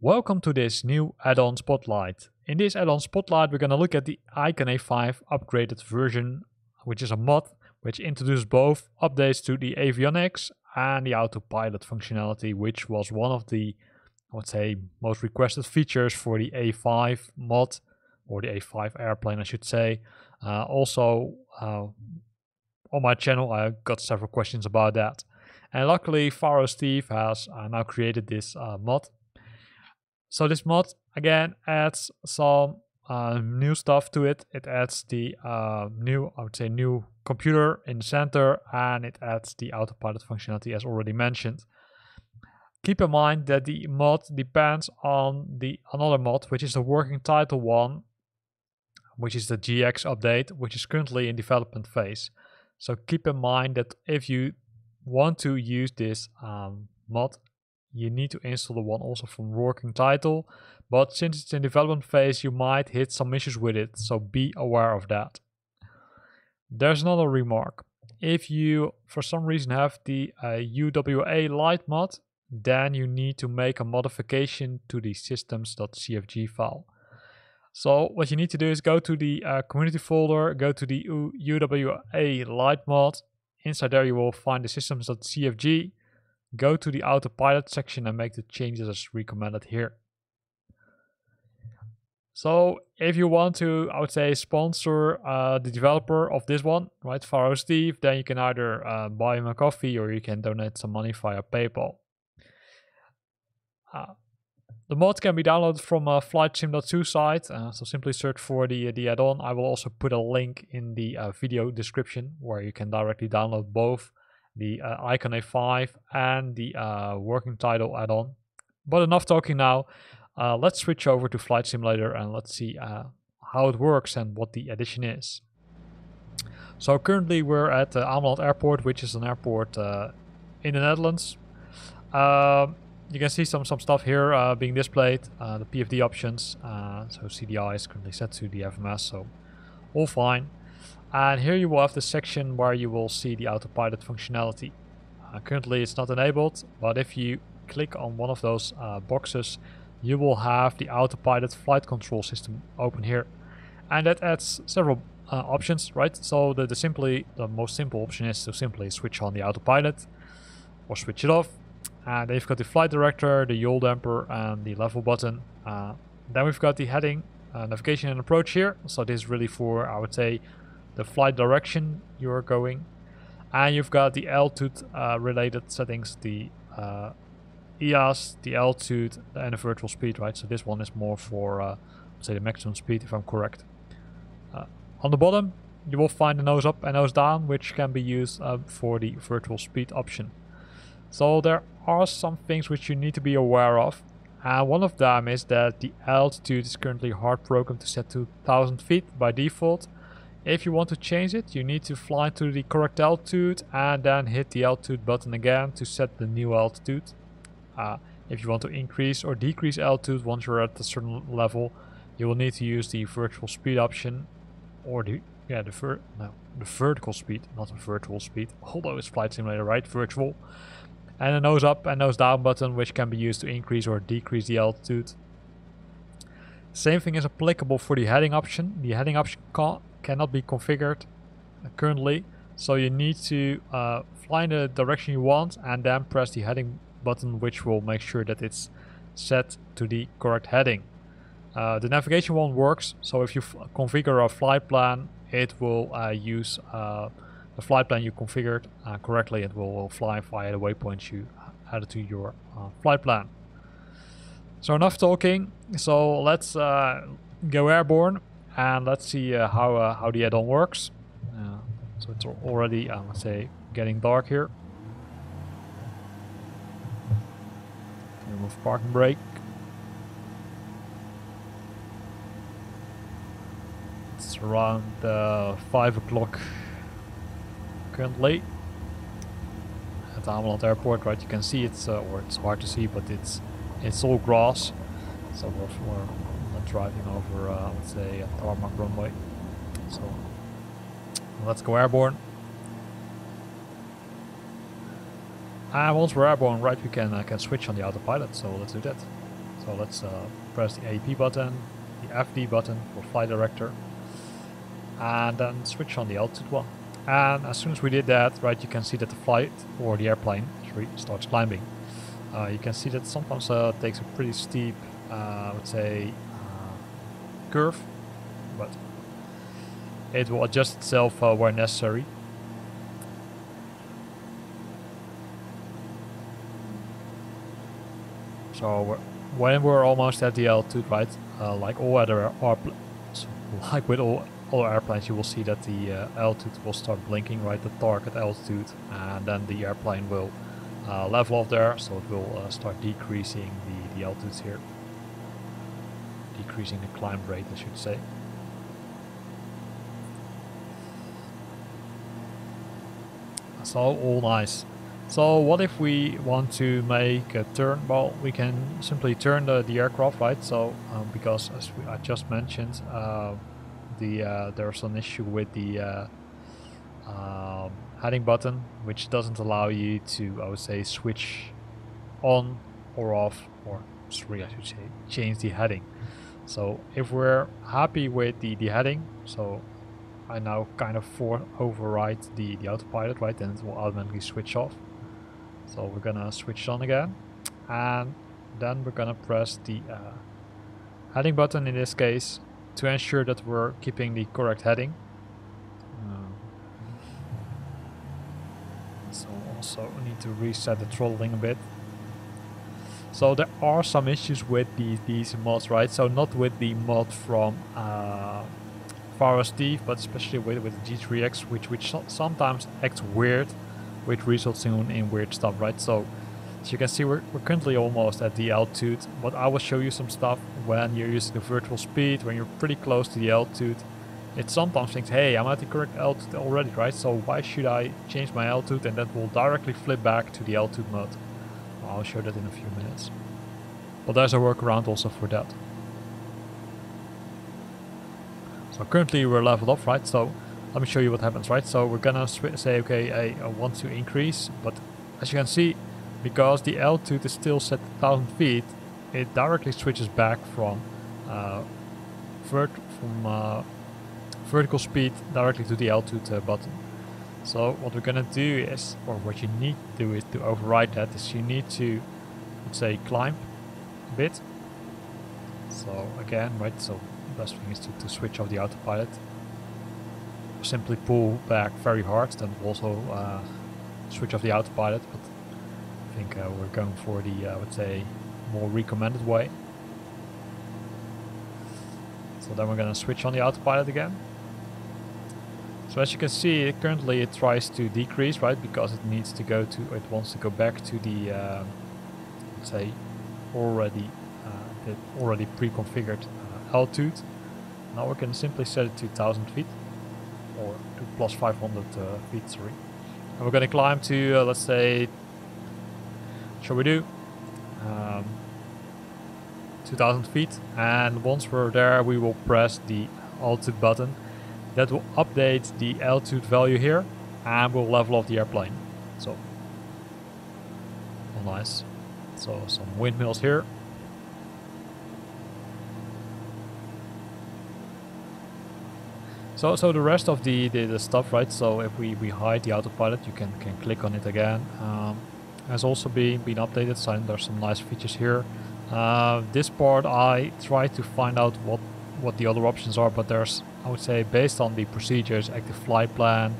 Welcome to this new add-on Spotlight. In this add-on Spotlight we're going to look at the Icon A5 upgraded version, which is a mod which introduces both updates to the avionics and the autopilot functionality, which was one of the, I would say, most requested features for the A5 mod, or the A5 airplane I should say. Uh, also, uh, on my channel I got several questions about that. And luckily Faro Steve has uh, now created this uh, mod so this mod again adds some uh, new stuff to it. It adds the uh, new, I would say, new computer in the center, and it adds the autopilot functionality as already mentioned. Keep in mind that the mod depends on the another mod, which is the working title one, which is the GX update, which is currently in development phase. So keep in mind that if you want to use this um, mod, you need to install the one also from working title. But since it's in development phase, you might hit some issues with it, so be aware of that. There's another remark. If you, for some reason, have the uh, UWA light mod, then you need to make a modification to the systems.cfg file. So what you need to do is go to the uh, community folder, go to the UWA light mod. Inside there you will find the systems.cfg go to the autopilot section and make the changes as recommended here. So if you want to, I would say, sponsor uh, the developer of this one, right, Faro Steve, then you can either uh, buy him a coffee or you can donate some money via PayPal. Uh, the mod can be downloaded from a flightsim.to site, uh, so simply search for the, the add-on. I will also put a link in the uh, video description where you can directly download both the uh, Icon A5 and the uh, working title add-on. But enough talking now. Uh, let's switch over to Flight Simulator and let's see uh, how it works and what the addition is. So currently we're at uh, Ameland Airport, which is an airport uh, in the Netherlands. Um, you can see some some stuff here being displayed, the PFD options. so CDI is currently set to the FMS, so all fine. And here you will have the section where you will see the autopilot functionality. Uh, currently it's not enabled, but if you click on one of those uh, boxes, you will have the autopilot flight control system open here. And that adds several uh, options, right? So the, the simply the most simple option is to simply switch on the autopilot or switch it off. And then you've got the flight director, the yaw damper, and the level button. Uh, then we've got the heading, uh, navigation and approach here. So this is really for, I would say, the flight direction you're going. And you've got the altitude uh, related settings, the uh, EAS, the altitude, and the virtual speed, right? So this one is more for, uh, say, the maximum speed, if I'm correct. Uh, on the bottom, you will find the nose up and nose down, which can be used uh, for the virtual speed option. So there are some things which you need to be aware of. And one of them is that the altitude is currently hard programmed to set to 1000 feet by default. If you want to change it, you need to fly to the correct altitude and then hit the altitude button again to set the new altitude. Uh, if you want to increase or decrease altitude once you're at a certain level, you will need to use the virtual speed option or the yeah the ver no the vertical speed, not the virtual speed. Although it's flight simulator, right? Virtual. And a nose up and nose down button, which can be used to increase or decrease the altitude. Same thing is applicable for the heading option. The heading option cannot be configured currently. So you need to uh, fly in the direction you want and then press the heading button which will make sure that it's set to the correct heading. Uh, the navigation one works, so if you configure a flight plan, it will uh, use uh, the flight plan you configured uh, correctly. It will, will, fly via the waypoints you added to your uh, flight plan. So enough talking, so let's go airborne and let's see uh, how uh, how the add-on works. Uh, so it's already, I would say, getting dark here. Remove parking brake. It's around uh, 5 o'clock currently at Ameland Airport, right? You can see it's, uh, or it's hard to see, but it's it's all grass. So we're, we're driving over, uh, let's say, a tarmac runway. So let's go airborne. And once we're airborne, right, we can uh, can switch on the autopilot. So let's do that. So let's uh, press the AP button, the FD button for flight director, and then switch on the altitude one. And as soon as we did that, right, you can see that the flight or the airplane starts climbing. Uh, you can see that sometimes uh, takes a pretty steep, uh, I would say, curve, but it will adjust itself uh, where necessary. So we're, when we're almost at the altitude, right, uh, like all other airplanes, like with all all airplanes, you will see that the uh, altitude will start blinking, right, the target altitude, and then the airplane will uh, level off there, so it will uh, start decreasing the, the altitudes here. Decreasing the climb rate, I should say. So all nice. So what if we want to make a turn? Well, we can simply turn the, the aircraft, right? So um, because as we, I just mentioned, uh, the uh, there's an issue with the uh, um, heading button, which doesn't allow you to, I would say, switch on or off, or sorry, I should say, change the heading. So if we're happy with the, the heading, so I now kind of for override the, the autopilot, right, then it will automatically switch off. So we're gonna switch on again, and then we're gonna press the uh, heading button in this case to ensure that we're keeping the correct heading. so also need to reset the throttling a bit. So there are some issues with the, these mods, right? So not with the mod from uh, but especially with, with G3X, which which sometimes acts weird, which results in, in weird stuff, right? So as you can see, we're, we're currently almost at the altitude, but I will show you some stuff when you're using the virtual speed, when you're pretty close to the altitude, it sometimes thinks, hey, I'm at the correct altitude already, right? So why should I change my altitude and that will directly flip back to the altitude mode. I'll show that in a few minutes. But there's a workaround also for that. So currently we're leveled off, right? So let me show you what happens, right? So we're gonna say, okay, I, I, want to increase, but as you can see, because the altitude is still set to 1000 feet, it directly switches back from uh, from uh, vertical speed directly to the altitude uh, button. So what we're gonna do is, or what you need to do is to override that is you need to, let's say, climb a bit. So again, right, so the best thing is to, to switch off the autopilot. Simply pull back very hard, then also uh, switch off the autopilot, but I think uh, we're going for the, uh, I would say, more recommended way. So then we're gonna switch on the autopilot again. So as you can see, currently it tries to decrease, right? Because it needs to go to, it wants to go back to the, uh, let's say, already, uh, the already pre-configured uh, altitude. Now we can simply set it to 1000 feet, or to plus 500 uh, feet, sorry. And we're going to climb to, uh, let's say, shall we do? Um, 2000 feet. And once we're there, we will press the altitude button that will update the altitude value here and will level off the airplane. So, oh nice. So some windmills here. So, so the rest of the, the, the, stuff, right? So if we, we hide the autopilot, you can, can click on it again. Um, has also been, been updated, so there's some nice features here. Uh, this part I tried to find out what, what the other options are, but there's I would say based on the procedures, active flight plan,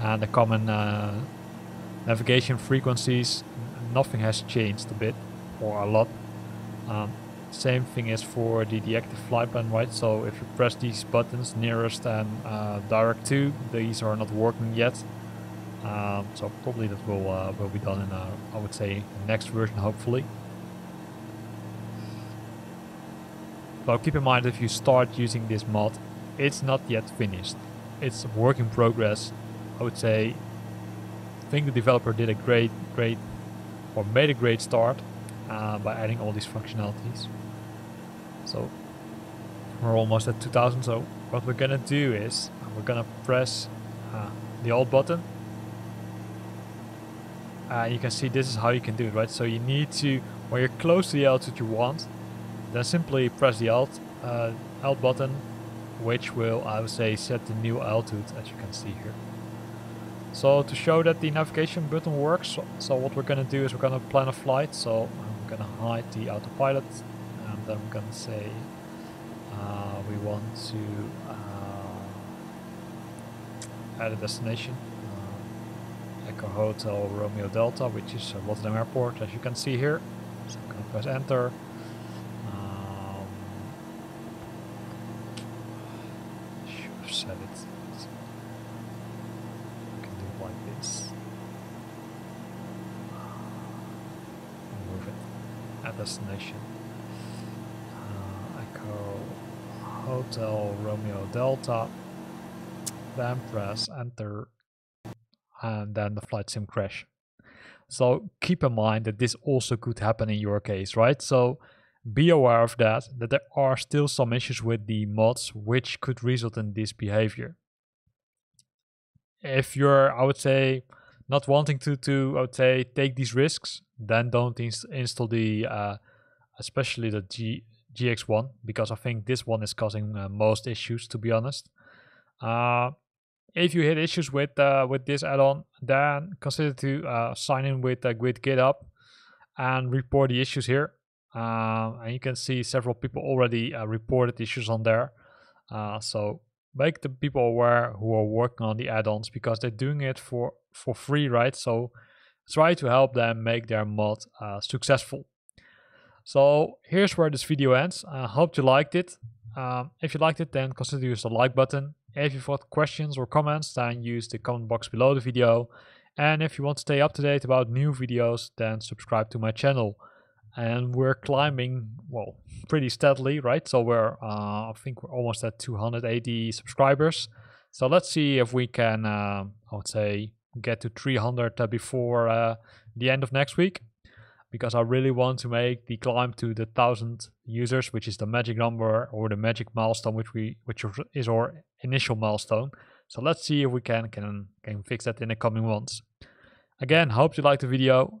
and the common uh, navigation frequencies, nothing has changed a bit or a lot. Um, same thing is for the, the active flight plan, right? So if you press these buttons, nearest and uh, direct to, these are not working yet. Um, so probably that will uh, will be done in a, I would say next version, hopefully. So keep in mind if you start using this mod, it's not yet finished. It's a work in progress. I would say I think the developer did a great, great, or made a great start uh, by adding all these functionalities. So we're almost at 2000. So what we're gonna do is we're gonna press uh, the alt button. Uh, you can see this is how you can do it, right? So you need to, when you're close to the altitude you want, then simply press the Alt, uh, Alt button, which will, I would say, set the new altitude as you can see here. So to show that the navigation button works, so what we're going to do is we're going to plan a flight. So I'm going to hide the autopilot and then I'm going to say uh, we want to uh, add a destination. Uh, Echo Hotel Romeo Delta, which is Rotterdam Airport, as you can see here. So I'm going to press enter. Um, should have set it like this. Move it at destination. Uh, Echo Hotel Romeo Delta. Then press enter and then the flight sim crash. So keep in mind that this also could happen in your case, right? So be aware of that, that there are still some issues with the mods which could result in this behavior if you're, I would say, not wanting to to I would say take these risks, then don't ins install the uh, especially the G GX1 because I think this one is causing uh, most issues to be honest. Uh, if you hit issues with uh, with this add-on, then consider to uh, sign in with uh, with GitHub and report the issues here. Uh, and you can see several people already uh, reported issues on there. Uh, so make the people aware who are working on the add-ons because they're doing it for for free right? So try to help them make their mod successful. So here's where this video ends. I hope you liked it. Um, if you liked it then consider use the like button. If you've got questions or comments then use the comment box below the video. And if you want to stay up to date about new videos then subscribe to my channel and we're climbing well pretty steadily right? So we're uh, i think we're almost at 280 subscribers. So let's see if we can uh, i would say get to 300 uh, before uh, the end of next week. Because i really want to make the climb to the thousand users which is the magic number or the magic milestone which we which is our initial milestone. So let's see if we can can can fix that in the coming months. Again hope you liked the video